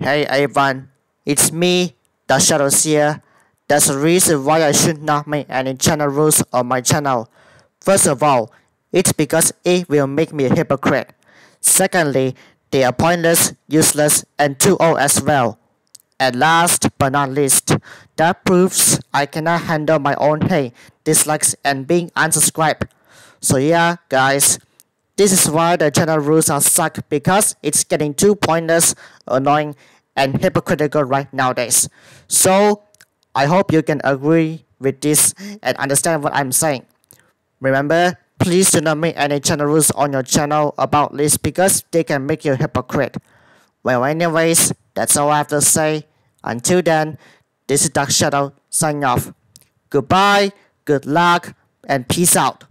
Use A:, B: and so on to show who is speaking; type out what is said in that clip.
A: Hey everyone, it's me, the. That's the reason why I should not make any channel rules on my channel. First of all, it's because it will make me a hypocrite. Secondly, they are pointless, useless, and too old as well. And last but not least, that proves I cannot handle my own hate, dislikes, and being unsubscribed. So yeah, guys, this is why the channel rules are suck because it's getting too pointless, annoying, and hypocritical right nowadays. So I hope you can agree with this and understand what I'm saying. Remember, please do not make any channel rules on your channel about this because they can make you a hypocrite. Well anyways, that's all I have to say. Until then, this is Dark Shadow signing off. Goodbye, good luck, and peace out.